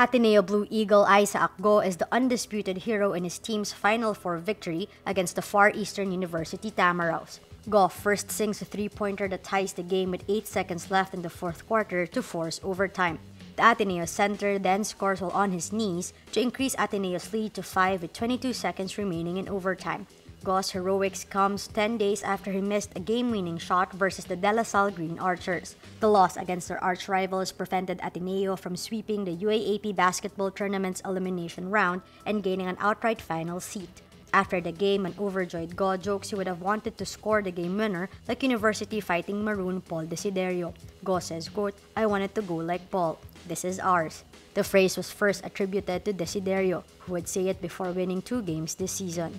Ateneo Blue Eagle Isaac Go is the undisputed hero in his team's Final Four victory against the Far Eastern University Tamaraws. Go first sinks a three-pointer that ties the game with 8 seconds left in the fourth quarter to force overtime. The Ateneo center then scores while on his knees to increase Ateneo's lead to 5 with 22 seconds remaining in overtime. Go's heroics comes 10 days after he missed a game-winning shot versus the De La Salle Green Archers. The loss against their arch-rivals prevented Ateneo from sweeping the UAAP basketball tournament's elimination round and gaining an outright final seat. After the game, an overjoyed Go jokes he would have wanted to score the game winner like University Fighting Maroon Paul Desiderio. Go says, quote, I wanted to go like Paul. This is ours. The phrase was first attributed to Desiderio, who would say it before winning two games this season.